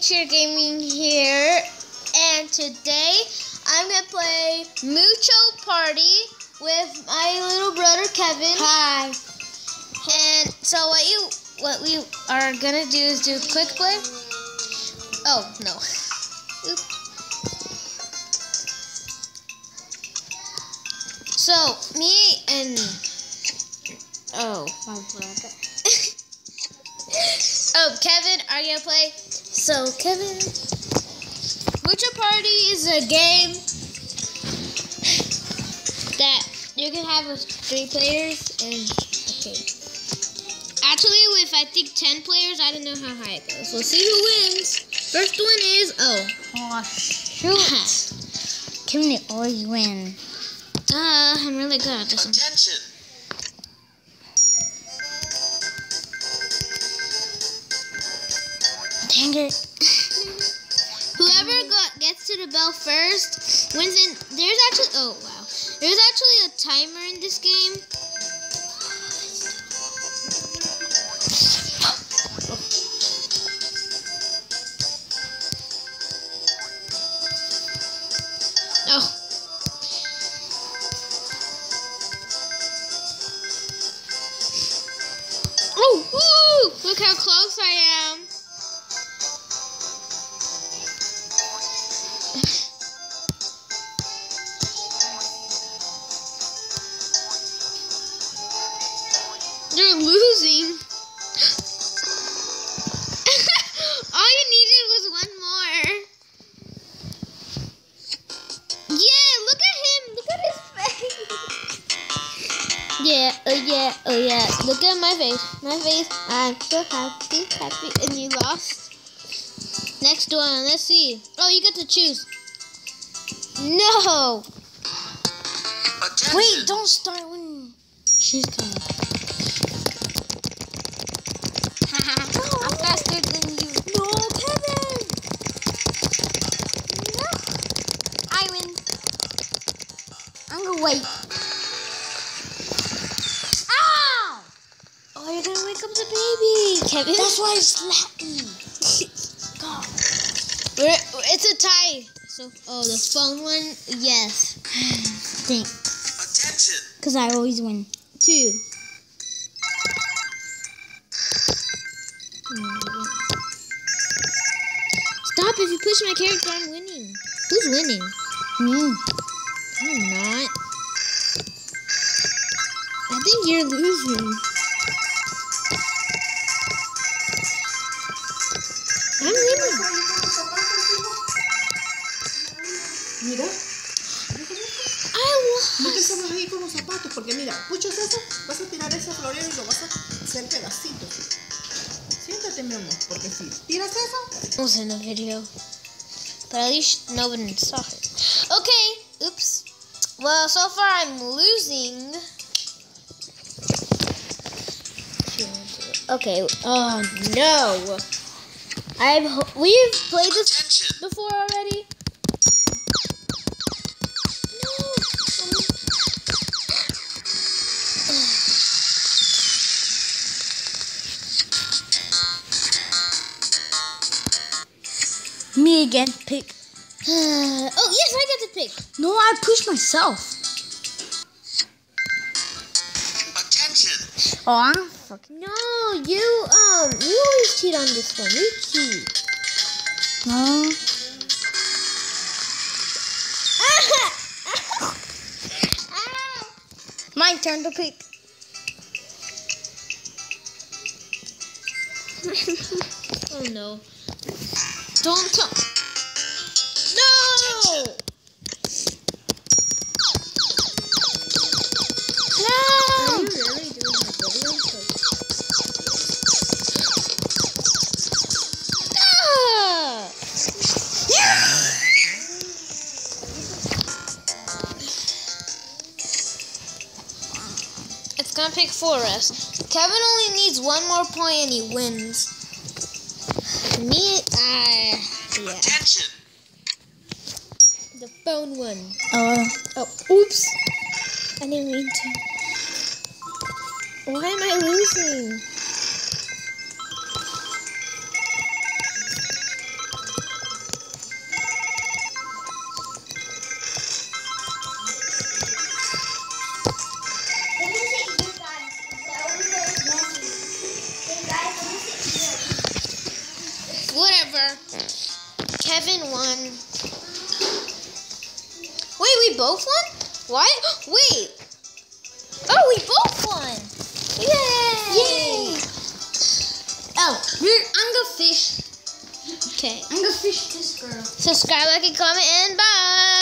Cheer Gaming here, and today I'm gonna play Mucho Party with my little brother Kevin. Hi. And so what you what we are gonna do is do quick play. Oh no. So me and oh My brother. Oh Kevin are you gonna play? So Kevin Mucho Party is a game that you can have with three players and okay. Actually with I think ten players, I don't know how high it goes. We'll see who wins. First one is oh Oh, shoot. Kevin always win. Duh, I'm really good at this one. Dang it. Whoever got, gets to the bell first wins. In there's actually oh wow, there's actually a timer in this game. Oh. Oh, woo! Look how close I am. Oh yeah, oh yeah. Look at my face. My face. I'm so happy, happy. And you lost. Next one. Let's see. Oh, you get to choose. No. Attention! Wait, don't start when she's coming. Oh, you're gonna wake up the baby, Kevin. That's why it's Latin. God. We're, it's a tie. So, oh, the phone one, yes. Think. Attention! Because I always win. Two. Stop! If you push my character, I'm winning. Who's winning? Me. I'm not. I think you're losing. Zapatos, porque mira, puchas eso, vas a tirar ese florero y lo vas a hacer. Siéntate, mi amor, porque si tiras eso, in the video. But at least nobody saw it. Okay, oops. Well, so far I'm losing. Okay, oh no. I've we've played this before already. Again. Pick. Oh yes, I get to pick. No, I pushed myself. Attention! Oh, I'm fucking. No, you um, you always cheat on this one. You cheat. No. My turn to pick. oh no. Don't tell. No! No! It's gonna pick for us. Kevin only needs one more point and he wins. Me, uh, yeah. Attention! the phone one. Oh. Oh, oops. I didn't mean to. Why am I losing? Whatever. Kevin won. Wait, we both won? What? Wait. Oh, we both won. Yay! Yay! Oh, we're, I'm gonna fish. Okay. I'm gonna fish this girl. Subscribe, like, and comment, and bye.